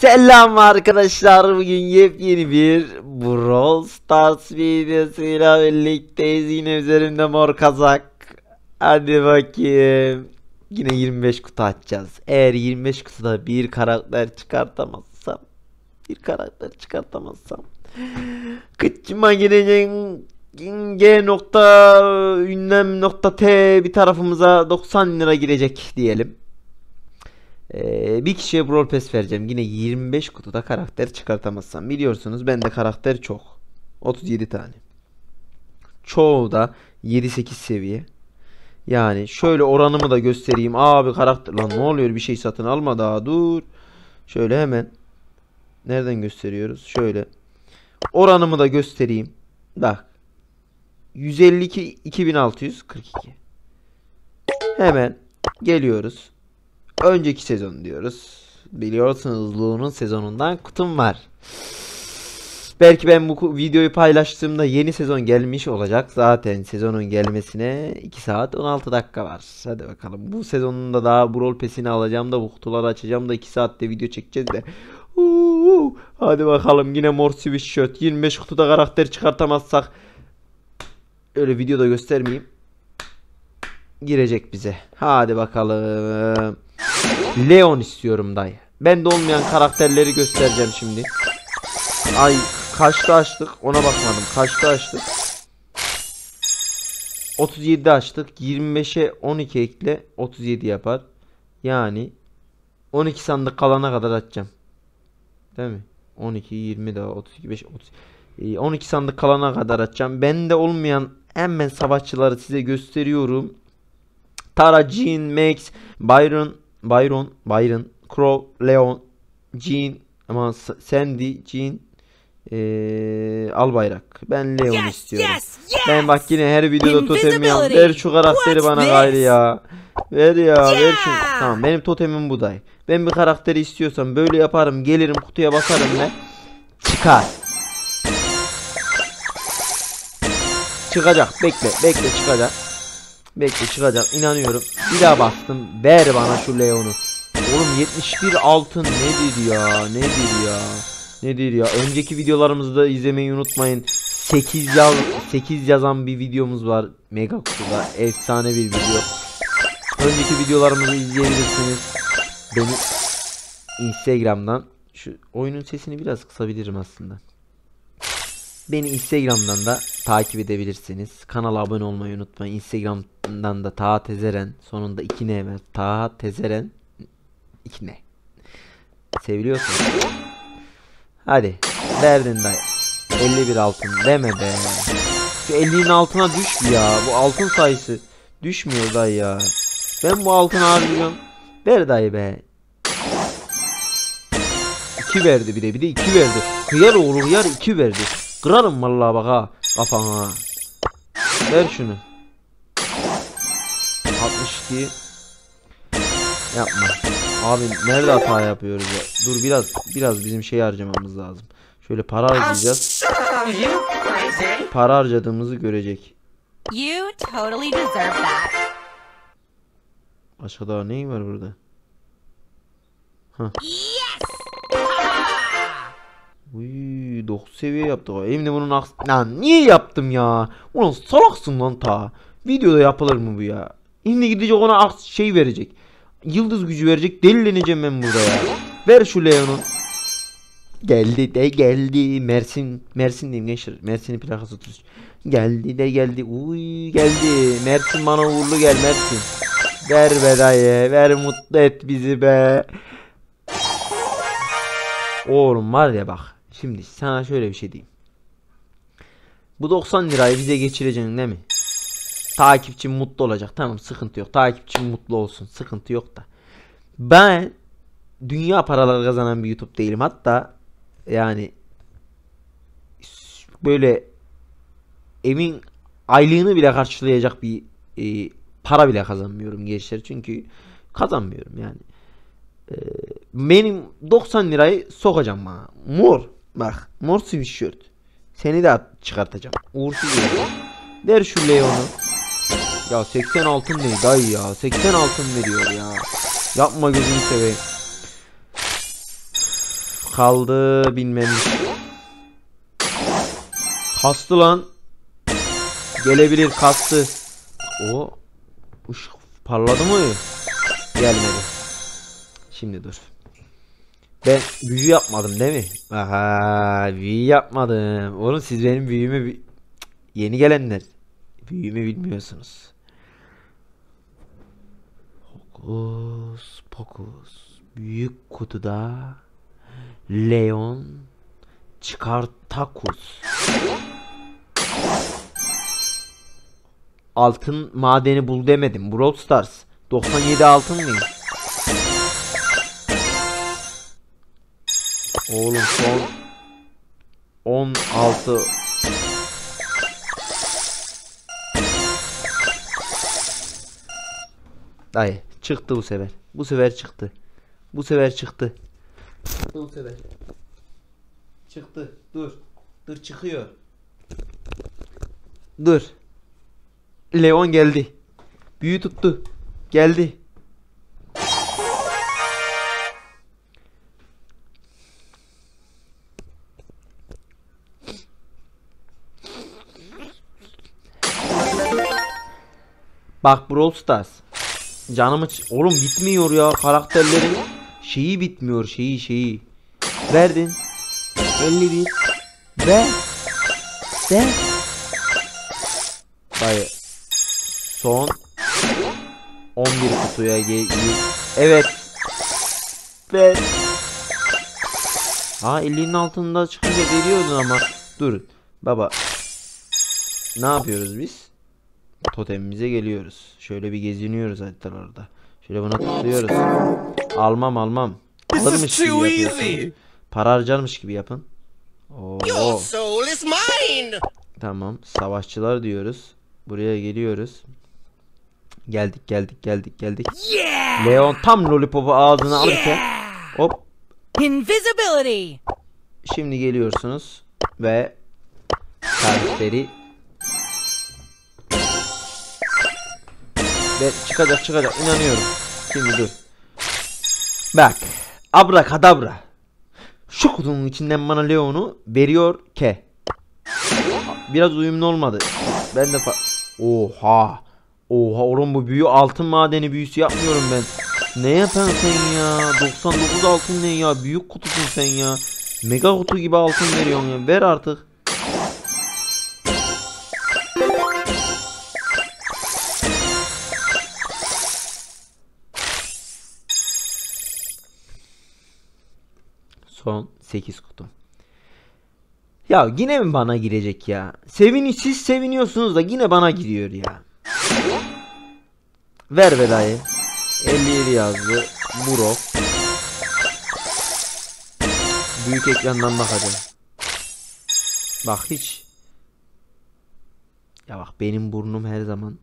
Selam arkadaşlar bugün yepyeni bir Brawl Stars videosuyla birlikteyiz. Yine üzerimde mor kazak. Hadi bakayım. Yine 25 kutu açacağız Eğer 25 kutuda bir karakter çıkartamazsam Bir karakter çıkartamazsam Kıçıma girecek G nokta ünlem nokta T bir tarafımıza 90 lira girecek diyelim ee, bir kişiye Brawl Pass vereceğim. Yine 25 kutuda karakter çıkartamazsam. Biliyorsunuz bende karakter çok. 37 tane. Çoğu da 7-8 seviye. Yani şöyle oranımı da göstereyim. Abi karakter lan ne oluyor bir şey satın alma daha dur. Şöyle hemen. Nereden gösteriyoruz? Şöyle. Oranımı da göstereyim. Bak. 152 2642. Hemen geliyoruz. Önceki sezon diyoruz. Biliyorsunuz Lu'nun sezonundan kutum var. Belki ben bu videoyu paylaştığımda yeni sezon gelmiş olacak. Zaten sezonun gelmesine 2 saat 16 dakika var. Hadi bakalım. Bu sezonunda daha Brawl Pass'ini alacağım da bu kutuları açacağım da 2 saatte video çekeceğiz de. Uuu. Hadi bakalım yine mor sweatshirt. 25 kutuda karakter çıkartamazsak öyle videoda göstermeyeyim. Girecek bize. Hadi bakalım. Leon istiyorum dayı. Ben de olmayan karakterleri göstereceğim şimdi. Ay kaçta açtık ona bakmadım. Kaçta açtık? 37 açtık. 25'e 12 ekle 37 yapar. Yani 12 sandık kalana kadar açacağım. Değil mi? 12, 20 daha 32, 5, 30. 12 sandık kalana kadar açacağım. Bende olmayan hemen savaşçıları size gösteriyorum. Tara, Jean, Max, Byron, Byron, Byron, Crow, Leon, Jean, ama Sandy, Jean, ee, Albayrak. Ben Leon yes, istiyorum. Yes, yes. Ben bak yine her videoda totemim ya. Ver şu karakteri What's bana gayrı ya. Ver ya, yeah. ver şunu. Tamam benim totemim bu day. Ben bir karakteri istiyorsam böyle yaparım. Gelirim kutuya basarım ve çıkar. Çıkacak. Bekle, bekle çıkacak. Bekle çıkacak inanıyorum. Bir daha bastım. Ver bana şu Leon'u. Oğlum 71 altın nedir ya? Nedir ya? Nedir ya? Önceki videolarımızda izlemeyi unutmayın. 8 yaz 8 yazan bir videomuz var Mega Kutu'da. Efsane bir video. Önceki videolarımızı izleyebilirsiniz. Beni Instagram'dan şu oyunun sesini biraz kısabilirim aslında. Beni Instagram'dan da takip edebilirsiniz. Kanala abone olmayı unutmayın. Instagram'dan da Taha Tezeren sonunda 2 ne var. Taha Tezeren 2 ne. Seviliyorsun. Hadi. Verdin dayı. 51 altın deme be. Şu 50'nin altına düş ya. Bu altın sayısı düşmüyor dayı ya. Ben bu altın harcıyorum. Ver dayı be. 2 verdi bir de bir de 2 verdi. Kıyar oğlu kıyar 2 verdi. Kırarım vallahi bak ha kafana. Ver şunu. 62 Yapma. Abi nerede hata yapıyoruz ya? Dur biraz biraz bizim şey harcamamız lazım. Şöyle para harcayacağız. Para harcadığımızı görecek. You totally deserve that. Başka daha neyi var burada? Hah. Uy, 9 seviye yaptı o. Evimde bunun aks... Lan niye yaptım ya? Ulan salaksın lan ta. Videoda yapılır mı bu ya? Şimdi gidecek ona aks şey verecek. Yıldız gücü verecek. Delileneceğim ben burada ya. Ver şu Leon'u. Geldi de geldi. Mersin. Mersin diyeyim gençler. Mersin'in plakası 33. Geldi de geldi. Uy geldi. Mersin bana uğurlu gel Mersin. Ver be dayı. Ver mutlu et bizi be. Oğlum var ya bak. Şimdi sana şöyle bir şey diyeyim. Bu 90 lirayı bize geçireceksin değil mi? Takipçim mutlu olacak. Tamam sıkıntı yok. Takipçim mutlu olsun. Sıkıntı yok da. Ben dünya paraları kazanan bir YouTube değilim. Hatta yani böyle evin aylığını bile karşılayacak bir e, para bile kazanmıyorum gençler. Çünkü kazanmıyorum yani. E, benim 90 lirayı sokacağım bana. Mor. Bak mor sweatshirt. Seni de çıkartacağım. Uğursuz. Ver şu Leon'u. Ya 80 altın ne dayı ya. 80 altın veriyor ya. Yapma gözünü seveyim. kaldı bilmem. Kastı lan. Gelebilir kastı. O ışık parladı mı? Gelmedi. Şimdi dur. Ben büyü yapmadım değil mi? Aha büyü yapmadım. Oğlum siz benim büyümü yeni gelenler. Büyümü bilmiyorsunuz. Hokus pokus. Büyük kutuda Leon Çıkartakus. Altın madeni bul demedim. Brawl Stars. 97 altın mıyım? Oğlum son 16 Dayı çıktı bu sefer. Bu sefer çıktı. Bu sefer çıktı. Çıktı bu sefer. Çıktı. Dur. Dur çıkıyor. Dur. Leon geldi. Büyü tuttu. Geldi. Bak Brawl Stars. Canımı oğlum bitmiyor ya karakterlerin şeyi bitmiyor şeyi şeyi. Verdin. 51 ve ve Dayı. Son 11 kutuya ge- ge- Evet. Ve Ha 50'nin altında çıkınca veriyordun ama. Dur. Baba. Ne yapıyoruz biz? Totemimize geliyoruz. Şöyle bir geziniyoruz haritalarda. Şöyle buna tıklıyoruz. Almam almam. Alırmış gibi yapıyorsun. Para harcarmış gibi yapın. Oo. Tamam. Savaşçılar diyoruz. Buraya geliyoruz. Geldik geldik geldik geldik. Leon tam lollipopu ağzına alırken hop Invisibility. şimdi geliyorsunuz ve karakteri ve çıkacak çıkacak inanıyorum. Şimdi dur. Bak. Abrakadabra. Şu kutunun içinden bana Leon'u veriyor ke. Biraz uyumlu olmadı. Ben de fa- Oha. Oha oğlum bu büyü altın madeni büyüsü yapmıyorum ben. Ne yapan sen ya? 99 altın ne ya? Büyük kutusun sen ya. Mega kutu gibi altın veriyorsun ya. Ver artık. Son 8 kutu. Ya yine mi bana girecek ya? Sevini siz seviniyorsunuz da yine bana giriyor ya. Ver vedayı. 57 yazdı. Buro. Büyük ekrandan bakacağım. Bak hiç. Ya bak benim burnum her zaman.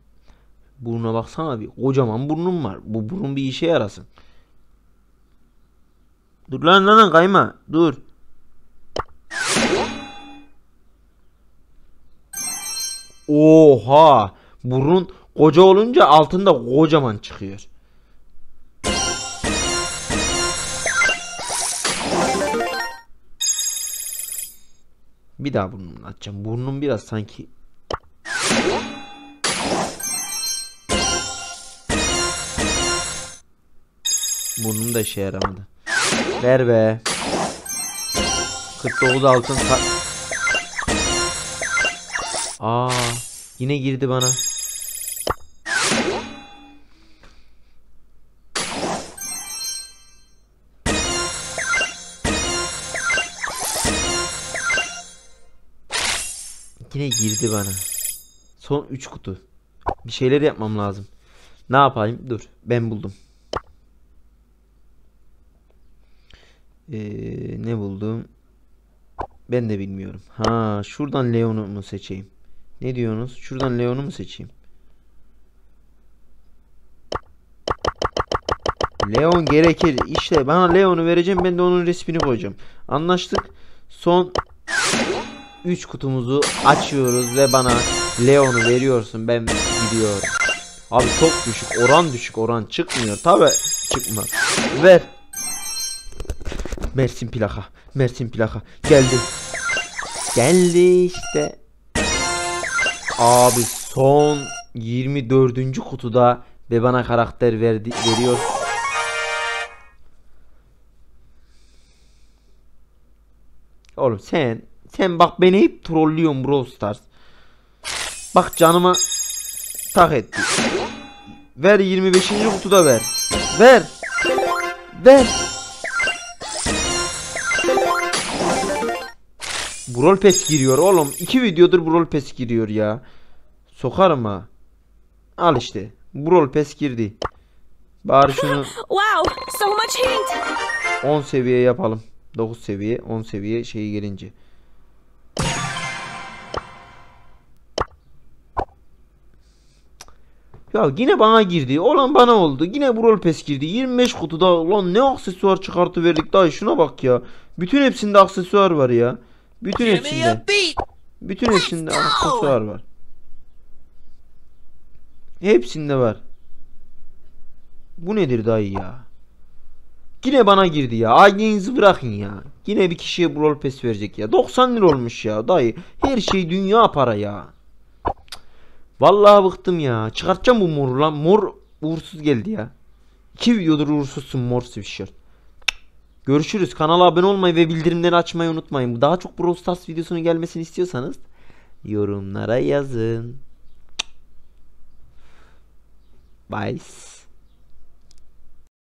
Burnuna baksana bir. Kocaman burnum var. Bu burun bir işe yarasın. Dur lan lan lan kayma. Dur. Oha! Burun koca olunca altında kocaman çıkıyor. Bir daha burnunu açacağım. Burnum biraz sanki Burnum da işe yaramadı. Ver be. 49 altın Aa, yine girdi bana. Yine girdi bana. Son 3 kutu. Bir şeyler yapmam lazım. Ne yapayım? Dur. Ben buldum. Ee, ne buldum? Ben de bilmiyorum. Ha, şuradan Leon'u mu seçeyim? Ne diyorsunuz? Şuradan Leon'u mu seçeyim? Leon gerekir. İşte bana Leon'u vereceğim. Ben de onun resmini koyacağım. Anlaştık. Son 3 kutumuzu açıyoruz ve bana Leon'u veriyorsun. Ben gidiyorum. Abi çok düşük. Oran düşük. Oran çıkmıyor. Tabi çıkmaz. Ver. Mersin plaka. Mersin plaka. Geldi. Geldi işte. Abi son 24. kutuda ve bana karakter verdi veriyor. Oğlum sen sen bak beni hep trollüyorsun Brawl Stars. Bak canıma tak etti. Ver 25. kutuda ver. Ver. Ver. Brawl Pass giriyor oğlum. İki videodur Brawl Pass giriyor ya. Sokarım ha. Al işte. Brawl Pass girdi. Bari şunu Wow, so much heat! 10 seviye yapalım. 9 seviye, 10 seviye şeyi gelince. Ya yine bana girdi. Olan bana oldu. Yine Brawl Pass girdi. 25 kutuda lan ne aksesuar çıkartı verdik daha şuna bak ya. Bütün hepsinde aksesuar var ya. Bütün hepsinde. Bütün hepsinde aksesuar var. Hepsinde var. Bu nedir dayı ya? Yine bana girdi ya. Ailenizi bırakın ya. Yine bir kişiye Brawl Pass verecek ya. 90 lira olmuş ya dayı. Her şey dünya para ya. Vallahi bıktım ya. Çıkartacağım bu moru lan. Mor uğursuz geldi ya. İki videodur uğursuzsun mor sweatshirt. Görüşürüz. Kanala abone olmayı ve bildirimleri açmayı unutmayın. Daha çok Brawl Stars videosunun gelmesini istiyorsanız yorumlara yazın. Bye.